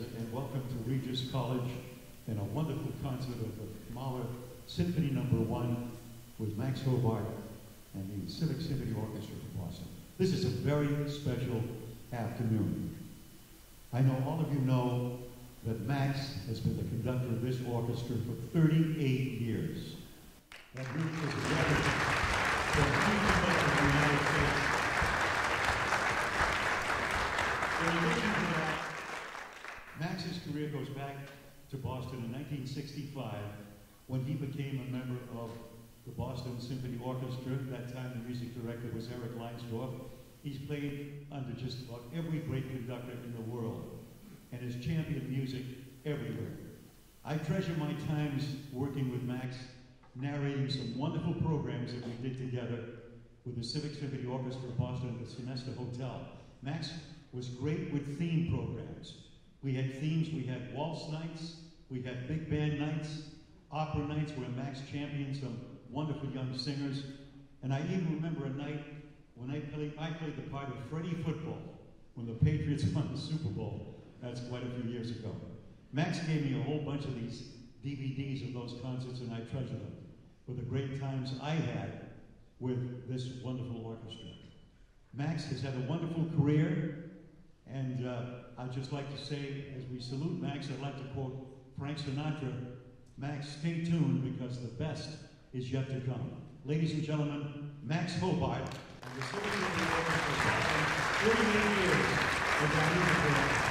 and welcome to Regis College and a wonderful concert of the Mahler Symphony Number One with Max Hobart and the Civic Symphony Orchestra from Boston. This is a very special afternoon. I know all of you know that Max has been the conductor of this orchestra for 38 years. That really is a record for the United States. In addition to that, Max's career goes back to Boston in 1965 when he became a member of the Boston Symphony Orchestra. At that time, the music director was Erich Leinsdorf. He's played under just about every great conductor in the world and has championed music everywhere. I treasure my times working with Max, narrating some wonderful programs that we did together with the Civic Symphony Orchestra of Boston at the Sonesta Hotel. Max was great with theme programs. We had themes, we had waltz nights, we had big band nights, opera nights where Max championed some wonderful young singers. And I even remember a night when I played, I played the part of Freddie Football when the Patriots won the Super Bowl. That's quite a few years ago. Max gave me a whole bunch of these DVDs of those concerts, and I treasure them for the great times I had with this wonderful orchestra. Max has had a wonderful career, and uh, I'd just like to say, as we salute Max, I'd like to quote Frank Sinatra, Max, stay tuned because the best is yet to come. Ladies and gentlemen, Max Hobart and the City of the Orchestra, 38 years of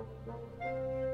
Thank you.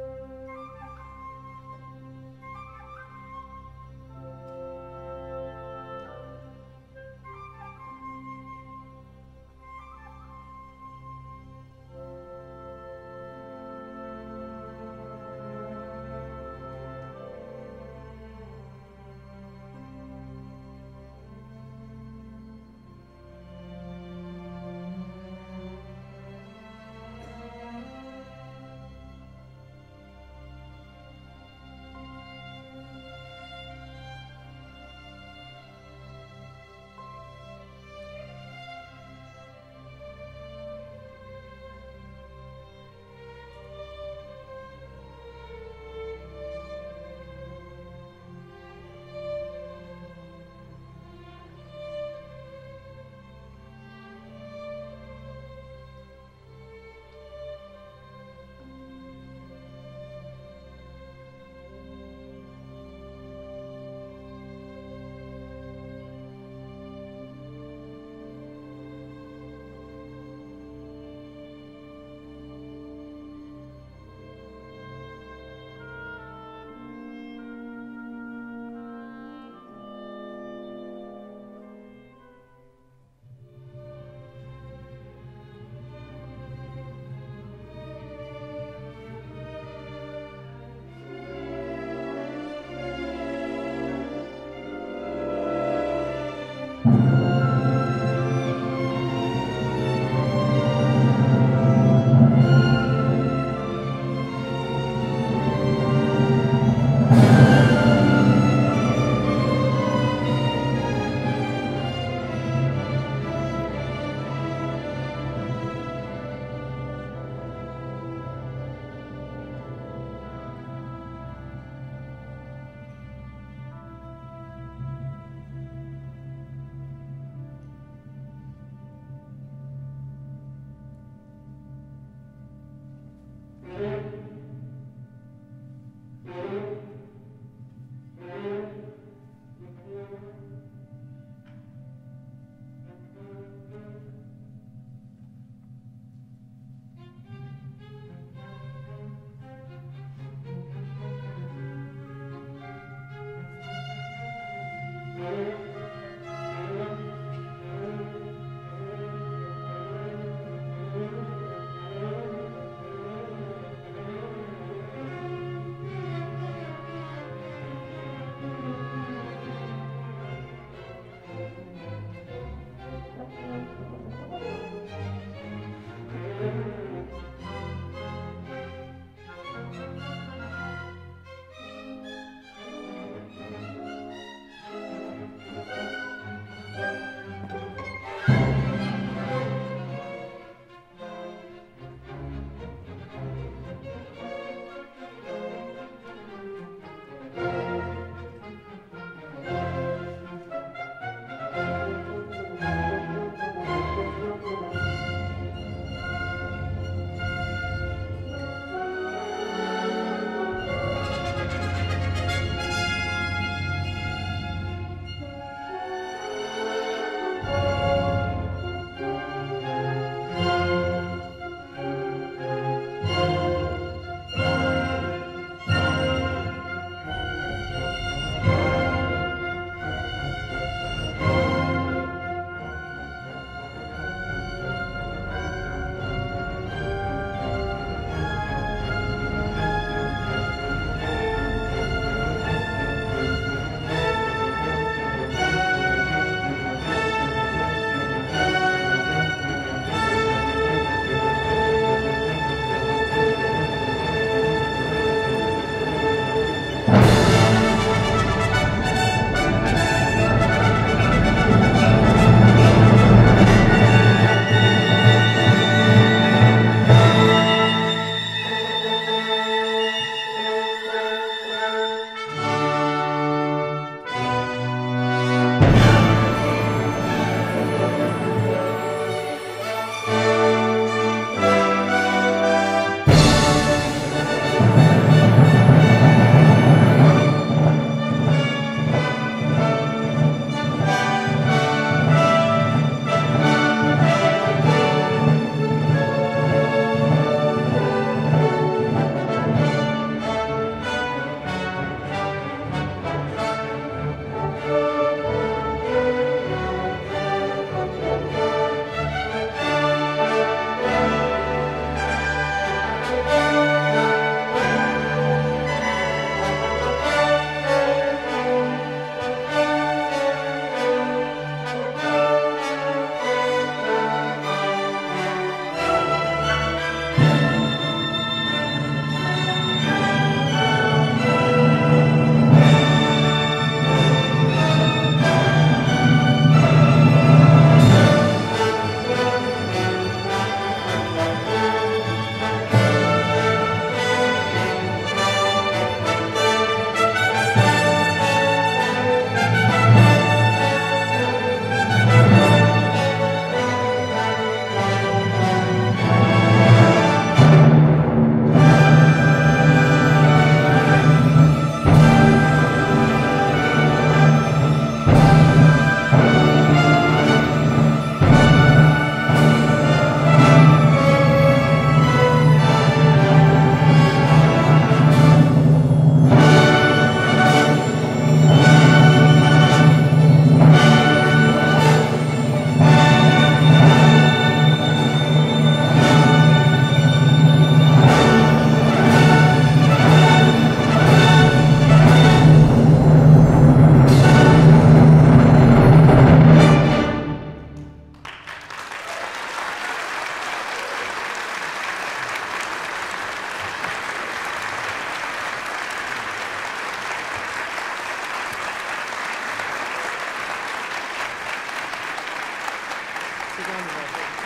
すごい。